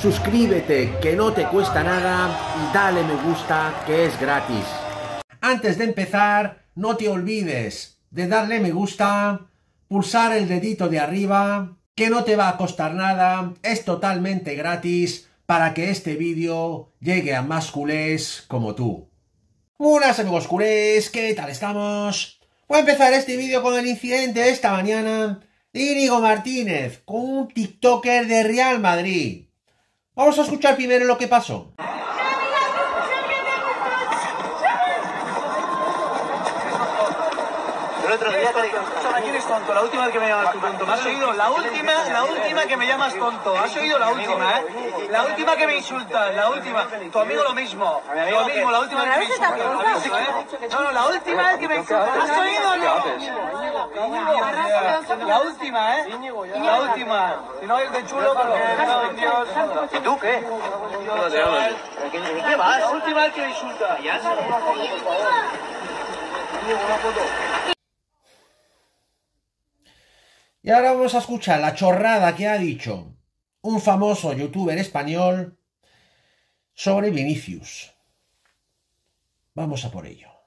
suscríbete que no te cuesta nada y dale me gusta que es gratis. Antes de empezar, no te olvides de darle me gusta, pulsar el dedito de arriba, que no te va a costar nada, es totalmente gratis para que este vídeo llegue a más culés como tú. Buenas amigos culés, ¿qué tal estamos? Voy a empezar este vídeo con el incidente de esta mañana de Íñigo Martínez con un TikToker de Real Madrid. Vamos a escuchar primero lo que pasó. El otro día te ¿quién es tonto? La última vez que me llamas tú tonto. ¿Me has oído? La última, la última que me llamas tonto. ¿Has oído la última, eh? La última que me insultas, la última. Tu amigo lo mismo. Lo mismo, la última vez que me insultas. ¿eh? No, no, la última vez que me insultas. ¿Has oído o no? La última, ¿eh? La última. Si no es de chulo, porque Dios. ¿Y tú qué? ¿De qué vas? La última que me insultas. Y ahora vamos a escuchar la chorrada que ha dicho un famoso youtuber español sobre Vinicius. Vamos a por ello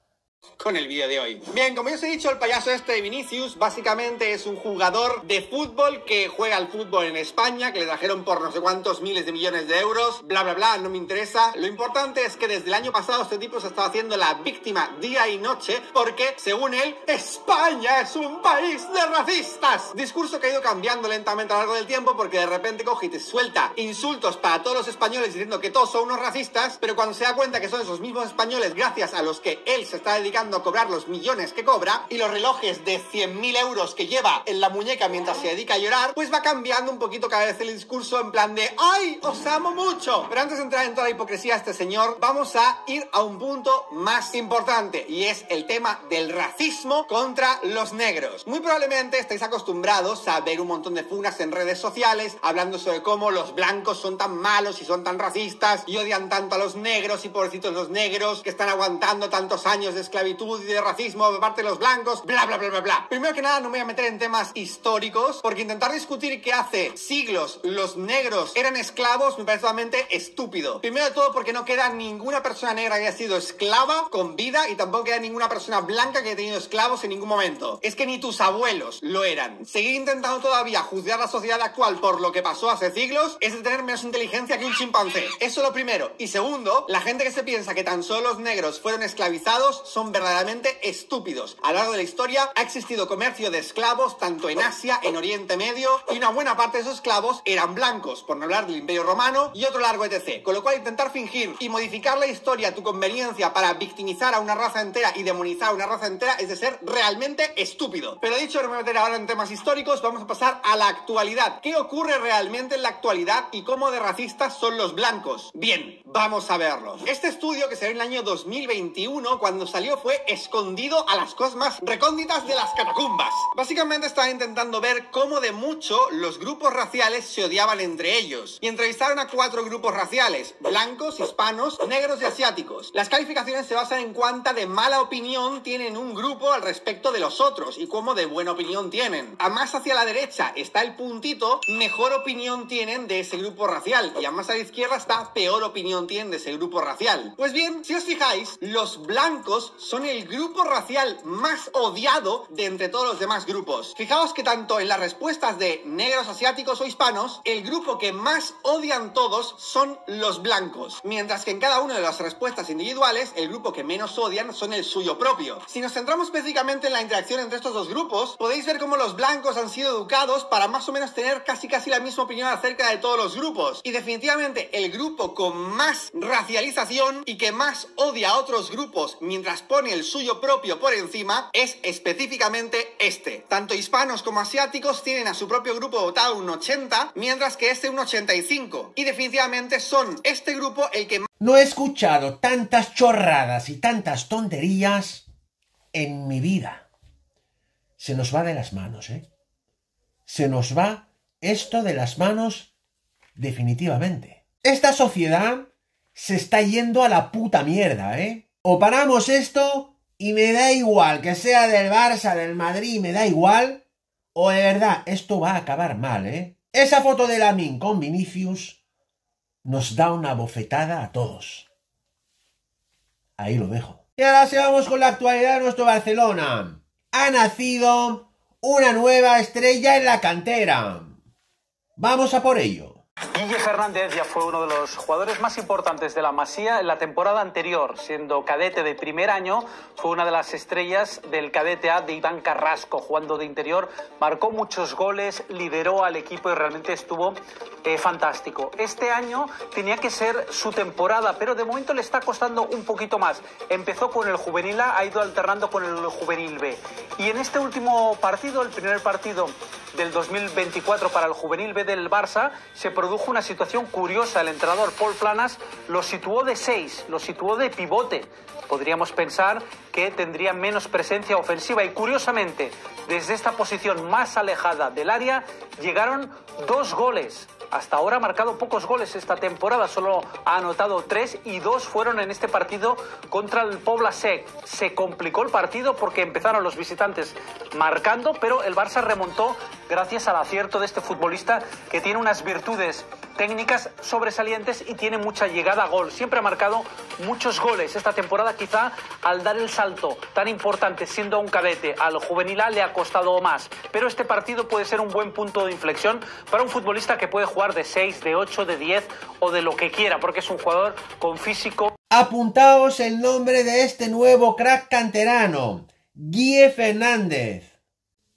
con el vídeo de hoy. Bien, como ya os he dicho, el payaso este de Vinicius básicamente es un jugador de fútbol que juega al fútbol en España, que le trajeron por no sé cuántos miles de millones de euros, bla bla bla, no me interesa. Lo importante es que desde el año pasado este tipo se ha estado haciendo la víctima día y noche porque, según él, España es un país de racistas. Discurso que ha ido cambiando lentamente a lo largo del tiempo porque de repente coge y te suelta insultos para todos los españoles diciendo que todos son unos racistas, pero cuando se da cuenta que son esos mismos españoles gracias a los que él se está dedicando a cobrar los millones que cobra y los relojes de 100.000 euros que lleva en la muñeca mientras se dedica a llorar, pues va cambiando un poquito cada vez el discurso en plan de ¡Ay, os amo mucho! Pero antes de entrar en toda la hipocresía de este señor, vamos a ir a un punto más importante y es el tema del racismo contra los negros. Muy probablemente estáis acostumbrados a ver un montón de funas en redes sociales hablando sobre cómo los blancos son tan malos y son tan racistas y odian tanto a los negros y pobrecitos los negros que están aguantando tantos años de esclavitud y de racismo de parte de los blancos, bla, bla, bla, bla, bla. Primero que nada, no me voy a meter en temas históricos, porque intentar discutir que hace siglos los negros eran esclavos me parece totalmente estúpido. Primero de todo, porque no queda ninguna persona negra que haya sido esclava con vida y tampoco queda ninguna persona blanca que haya tenido esclavos en ningún momento. Es que ni tus abuelos lo eran. Seguir intentando todavía juzgar la sociedad actual por lo que pasó hace siglos es de tener menos inteligencia que un chimpancé. Eso lo primero. Y segundo, la gente que se piensa que tan solo los negros fueron esclavizados son verdaderamente estúpidos. A lo largo de la historia ha existido comercio de esclavos tanto en Asia, en Oriente Medio, y una buena parte de esos esclavos eran blancos, por no hablar del Imperio Romano y otro largo etc. Con lo cual intentar fingir y modificar la historia a tu conveniencia para victimizar a una raza entera y demonizar a una raza entera es de ser realmente estúpido. Pero dicho, no me voy meter ahora en temas históricos, vamos a pasar a la actualidad. ¿Qué ocurre realmente en la actualidad y cómo de racistas son los blancos? Bien, vamos a verlo. Este estudio que se ve en el año 2021, cuando salió, fue escondido a las cosas más recónditas de las catacumbas. Básicamente estaba intentando ver cómo de mucho los grupos raciales se odiaban entre ellos. Y entrevistaron a cuatro grupos raciales, blancos, hispanos, negros y asiáticos. Las calificaciones se basan en cuánta de mala opinión tienen un grupo al respecto de los otros y cómo de buena opinión tienen. A más hacia la derecha está el puntito, mejor opinión tienen de ese grupo racial. Y a más a la izquierda está peor opinión tienen de ese grupo racial. Pues bien, si os fijáis, los blancos son el grupo racial más odiado de entre todos los demás grupos. Fijaos que tanto en las respuestas de negros, asiáticos o hispanos, el grupo que más odian todos son los blancos, mientras que en cada una de las respuestas individuales, el grupo que menos odian son el suyo propio. Si nos centramos específicamente en la interacción entre estos dos grupos, podéis ver cómo los blancos han sido educados para más o menos tener casi casi la misma opinión acerca de todos los grupos. Y definitivamente el grupo con más racialización y que más odia a otros grupos mientras pone el suyo propio por encima es específicamente este. Tanto hispanos como asiáticos tienen a su propio grupo votado un 80, mientras que este un 85. Y definitivamente son este grupo el que... No he escuchado tantas chorradas y tantas tonterías en mi vida. Se nos va de las manos, ¿eh? Se nos va esto de las manos definitivamente. Esta sociedad se está yendo a la puta mierda, ¿eh? O paramos esto y me da igual que sea del Barça, del Madrid, me da igual. O de verdad, esto va a acabar mal, ¿eh? Esa foto de Lamin con Vinicius nos da una bofetada a todos. Ahí lo dejo. Y ahora sigamos con la actualidad de nuestro Barcelona. Ha nacido una nueva estrella en la cantera. Vamos a por ello. Guille Fernández ya fue uno de los jugadores más importantes de la Masía en la temporada anterior, siendo cadete de primer año, fue una de las estrellas del cadete A de Iván Carrasco, jugando de interior, marcó muchos goles, lideró al equipo y realmente estuvo eh, fantástico. Este año tenía que ser su temporada, pero de momento le está costando un poquito más. Empezó con el juvenil A, ha ido alternando con el juvenil B. Y en este último partido, el primer partido del 2024 para el juvenil B del Barça, se produjo una situación curiosa. El entrenador Paul Planas lo situó de 6, lo situó de pivote. Podríamos pensar que tendría menos presencia ofensiva y curiosamente, desde esta posición más alejada del área, llegaron dos goles hasta ahora ha marcado pocos goles esta temporada, solo ha anotado tres y dos fueron en este partido contra el Pobla Sec. Se complicó el partido porque empezaron los visitantes marcando, pero el Barça remontó gracias al acierto de este futbolista que tiene unas virtudes técnicas sobresalientes y tiene mucha llegada a gol. Siempre ha marcado muchos goles esta temporada, quizá al dar el salto tan importante siendo un cadete al juvenil le ha costado más. Pero este partido puede ser un buen punto de inflexión para un futbolista que puede jugar de 6, de 8, de 10 o de lo que quiera, porque es un jugador con físico. Apuntaos el nombre de este nuevo crack canterano, Guille Fernández.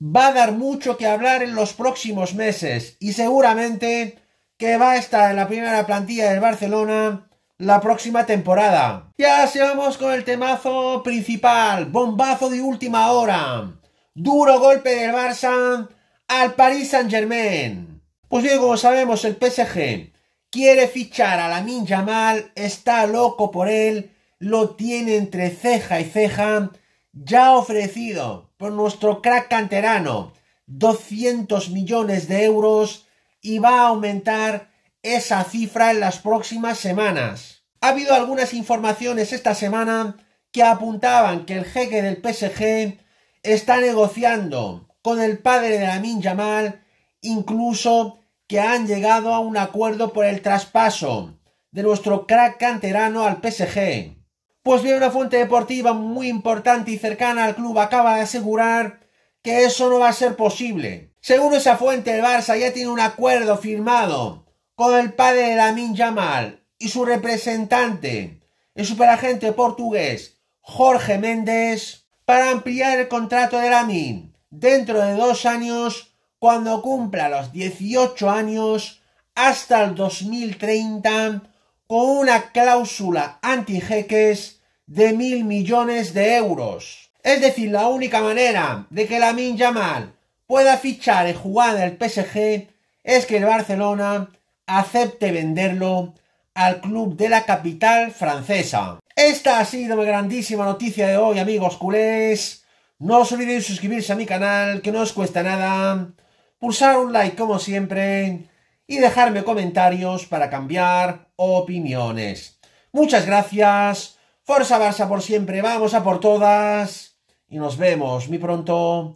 Va a dar mucho que hablar en los próximos meses y seguramente que va a estar en la primera plantilla del Barcelona la próxima temporada. Ya vamos con el temazo principal, bombazo de última hora. Duro golpe del Barça al Paris Saint Germain. Pues bien, como sabemos, el PSG quiere fichar a la Yamal, está loco por él, lo tiene entre ceja y ceja, ya ofrecido por nuestro crack canterano 200 millones de euros y va a aumentar esa cifra en las próximas semanas. Ha habido algunas informaciones esta semana que apuntaban que el jeque del PSG está negociando con el padre de Lamin Yamal, incluso que han llegado a un acuerdo por el traspaso de nuestro crack canterano al PSG. Pues bien, una fuente deportiva muy importante y cercana al club acaba de asegurar que eso no va a ser posible. Según esa fuente, el Barça ya tiene un acuerdo firmado con el padre de Lamin Yamal y su representante, el superagente portugués Jorge Méndez, para ampliar el contrato de Lamin dentro de dos años cuando cumpla los 18 años hasta el 2030 con una cláusula anti-jeques de mil millones de euros. Es decir, la única manera de que Lamin Yamal pueda fichar en el PSG es que el Barcelona acepte venderlo al club de la capital francesa. Esta ha sido mi grandísima noticia de hoy, amigos culés. No os olvidéis suscribirse a mi canal, que no os cuesta nada. Pulsar un like como siempre y dejarme comentarios para cambiar opiniones. Muchas gracias. Forza Barça por siempre. Vamos a por todas. Y nos vemos muy pronto